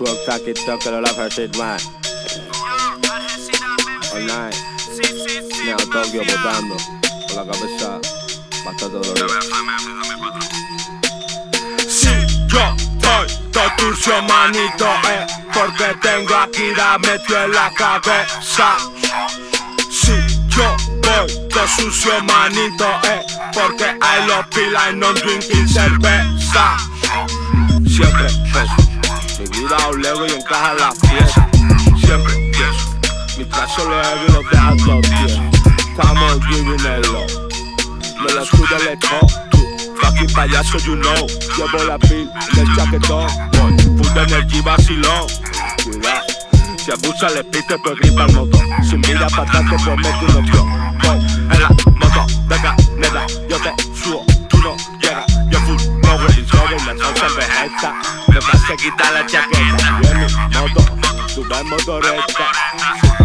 work, talk it, talk it, of her shit, man. All night. Neo Tokio botando con la cabeza bastante dolorida. Si yo estoy turcio, manito, eh, porque tengo aquí la metió en la cabeza. Si yo voy todo sucio, manito, eh, porque hay los pilas y no drinking cerveza. Siempre peso. Vida un lego y encaja en la pieza. Siempre pienso. Mi trazo le hago y los deja todos tiesos. Estamos giving it low. Me la escudo le tú. Fucking payaso, you know. Llevo la pil del chaquetón. Full de energía vacilón. Cuidado. Si abusa le pite, pues gripa el motor. Si mira para atrás te prometo un opción. Voy en la moto de canela. Yo te Me vas a quitar la chaqueta. Mi moto, vas en motoreta.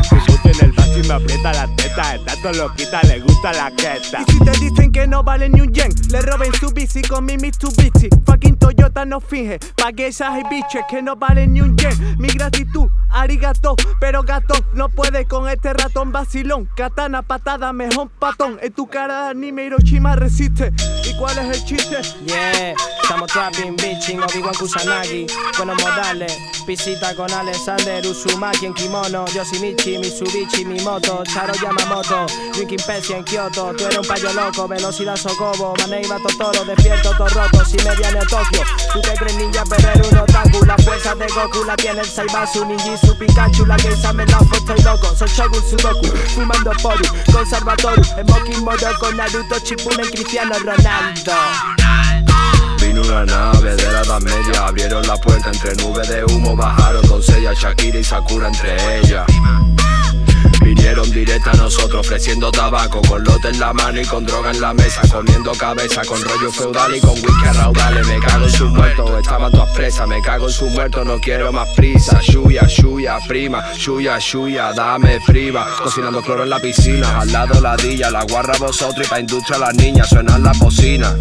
Tú en el y me aprieta la teta. Está todo loquita, le gusta la queta. Y si te dicen que no vale ni un yen, le roben su bici con mi Mitsubishi. Fucking Toyota no finge, pagué esas hay biches que no valen ni un yen. Mi gratitud, arigato, pero gato no puede con este ratón vacilón. Katana, patada, mejor patón. En tu cara de anime Hiroshima resiste. ¿Y cuál es el chiste? Yeah, estamos trapping, bitching, Obi-Wan Kusanagi. Buenos modales, pisita con Alexander Uzumaki en kimono. Yoshimichi, Mitsubishi, mi moto Charo Yamamoto, drinking Pepsi en Kyoto. Tú eres un payo loco, velocidad Sokobo Maneiba Totoro, despierto todo roto Si me viene Tokio, tú te crees ninja pero eres un otaku. La fuerza de Goku la tiene el Saibasu Ninjitsu, Pikachu, la que sabe la estoy loco. Soy Shogun Sudoku, fumando Poru Conservatoru, Smoking Moro con Naruto Shippuden, Cristiano Ronaldo una nave de la edad media, abrieron la puerta entre nubes de humo, bajaron doncella Shakira y Sakura entre ellas. Nosotros ofreciendo tabaco con lote en la mano y con droga en la mesa, comiendo cabeza con rollo feudal y con whisky raudales. Me cago en su muerto, estaban todas presas, me cago en su muerto, no quiero más prisa. Shuya, shuya, prima, shuya, shuya, dame prima. Cocinando cloro en la piscina, al lado ladilla, la guarra vosotros y pa' industria las niñas, suenan las bocinas.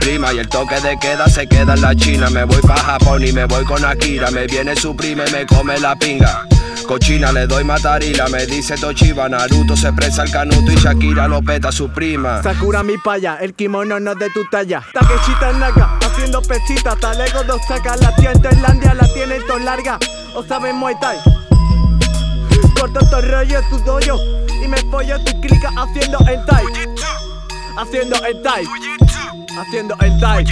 Prima y el toque de queda se queda en la China. Me voy pa' Japón y me voy con Akira. Me viene su prima y me come la pinga. Cochina le doy matarila, me dice Toshiba, Naruto se presa el canuto y Shakira lo peta su prima. Sakura mi paya, el kimono no es de tu talla. Takeshita Naka, haciendo pesita, talego dos saca la tía en Tailandia, la tienen todo larga. O saben Muay Thai. Corto el rollo tu doyo y me pollo tu clica haciendo el Thai. Haciendo el Thai. Haciendo el Thai.